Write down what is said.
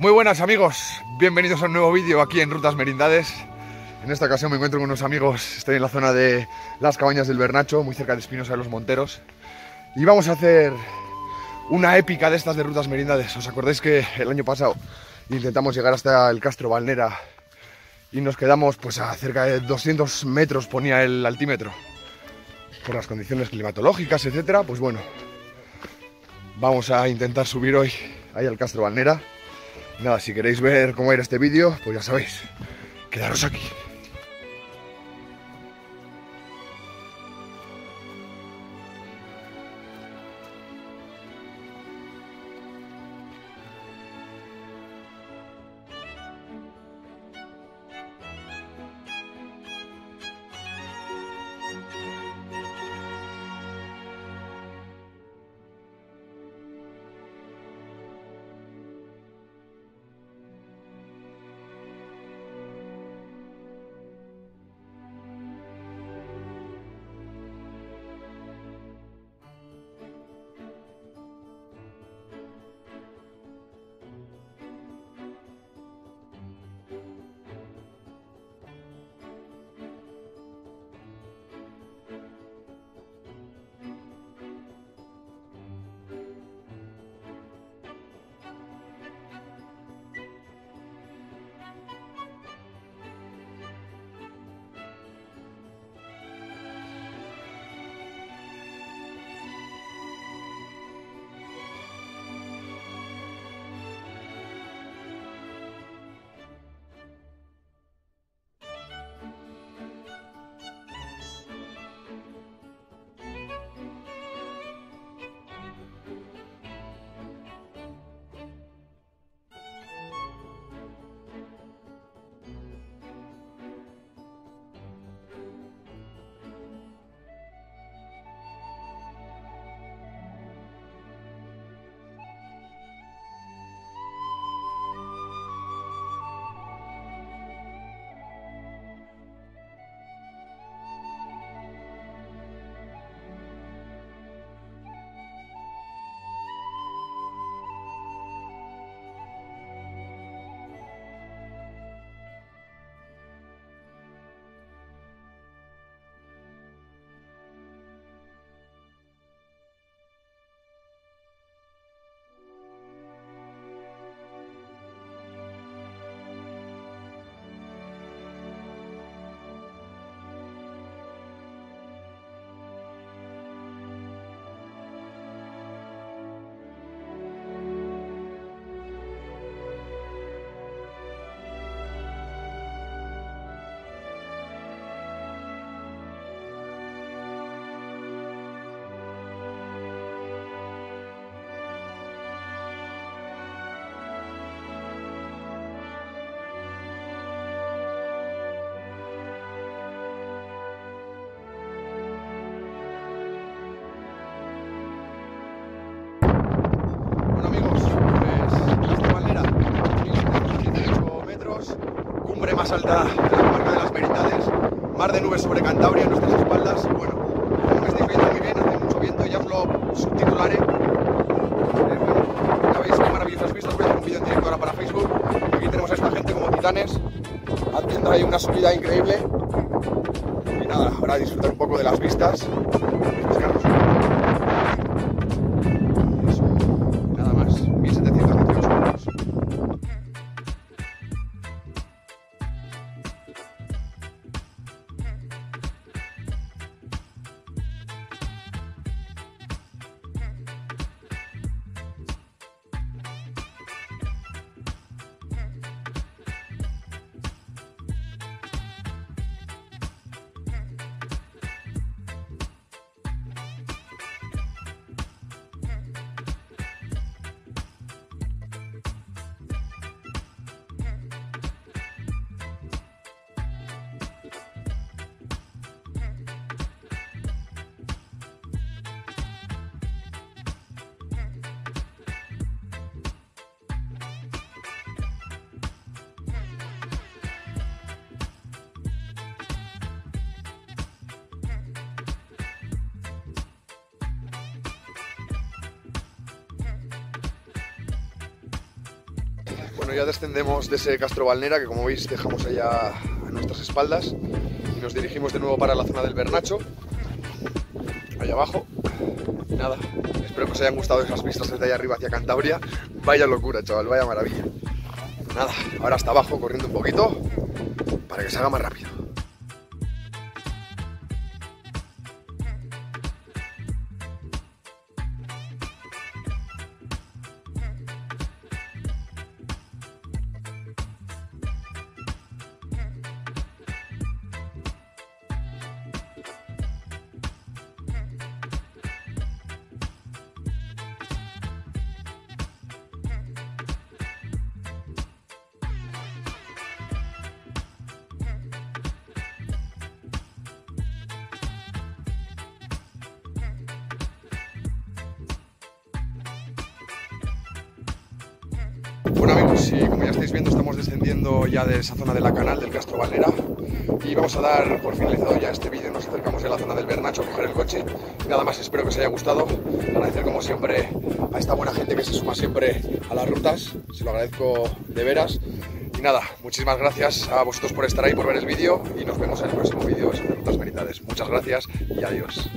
Muy buenas amigos, bienvenidos a un nuevo vídeo aquí en Rutas Merindades. En esta ocasión me encuentro con unos amigos, estoy en la zona de las cabañas del Bernacho, muy cerca de Espinosa de los Monteros. Y vamos a hacer una épica de estas de Rutas Merindades. ¿Os acordáis que el año pasado intentamos llegar hasta el Castro Valnera y nos quedamos pues a cerca de 200 metros ponía el altímetro? Por las condiciones climatológicas, etcétera, pues bueno, vamos a intentar subir hoy ahí al Castro Valnera. Nada, si queréis ver cómo era este vídeo, pues ya sabéis, quedaros aquí. Más alta de la comarca de las Merindades, mar de nubes sobre Cantabria en nuestras espaldas. Bueno, como me estáis viendo muy bien, hace mucho viento, ya os lo subtitularé. Eh, bueno, ya veis qué maravillosas vistas, voy a hacer un vídeo en directo ahora para Facebook. Aquí tenemos a esta gente como titanes, haciendo ahí una subida increíble. Y nada, ahora disfrutar un poco de las vistas. Bueno, ya descendemos de ese Castro Balnera que como veis dejamos allá a nuestras espaldas y nos dirigimos de nuevo para la zona del Bernacho, allá abajo. Nada, espero que os hayan gustado esas vistas desde allá arriba hacia Cantabria. Vaya locura, chaval, vaya maravilla. Nada, ahora hasta abajo corriendo un poquito para que se haga más rápido. Bueno amigos, y como ya estáis viendo estamos descendiendo ya de esa zona de la canal del Castro Valera. Y vamos a dar por finalizado ya este vídeo, nos acercamos ya a la zona del Bernacho a coger el coche. Nada más, espero que os haya gustado, agradecer como siempre a esta buena gente que se suma siempre a las rutas, se lo agradezco de veras. Y nada, muchísimas gracias a vosotros por estar ahí, por ver el vídeo. Y nos vemos en el próximo vídeo de Rutas Meridades. Muchas gracias y adiós.